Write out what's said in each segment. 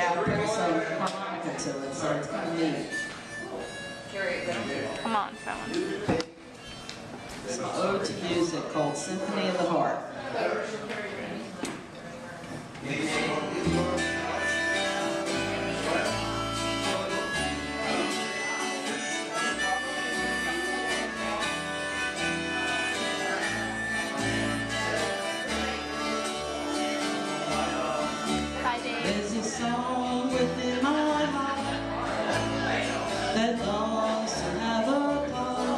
out and put some harmonica to it, so it's kind of neat. Come on, phone. It's an ode to music called Symphony of the Heart. Song within my heart that longs to have a part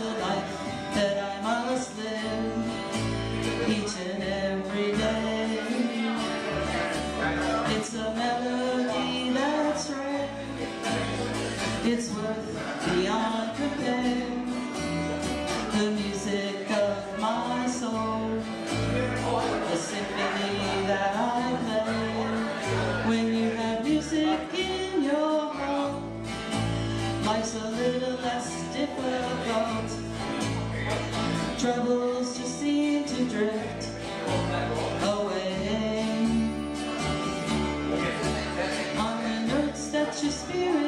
the life that I must live. Each difficult. Troubles just seem to drift away. On the notes that your spirit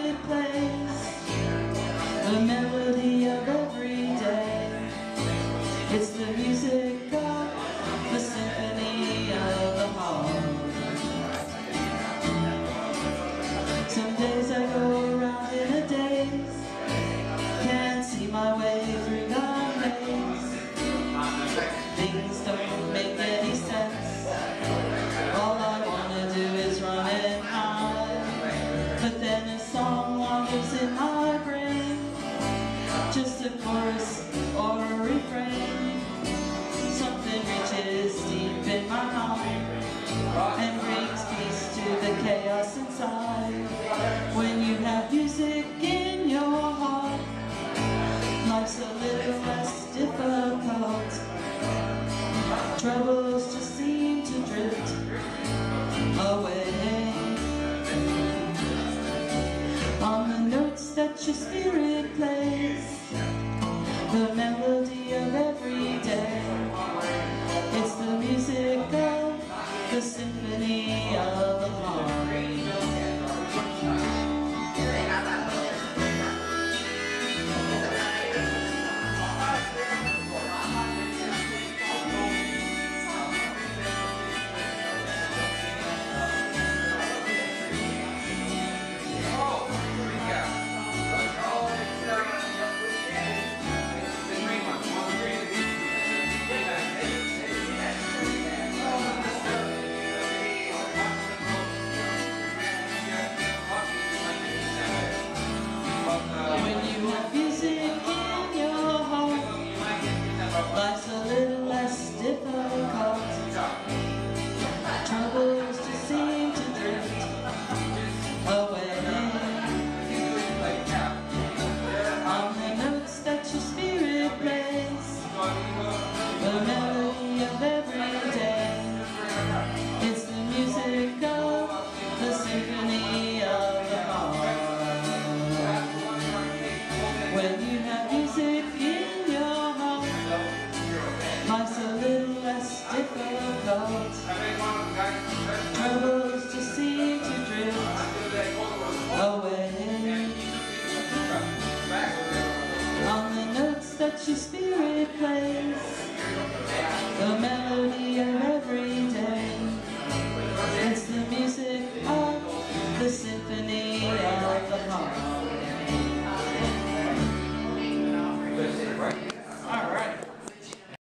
chorus or a refrain. Something reaches deep in my heart and brings peace to the chaos inside. When you have music in your heart, life's a little less difficult. Troubles just seem to drift away. On the notes that your spirit plays the melody of every day. It's the music of the symphony of the heart. sing. happening.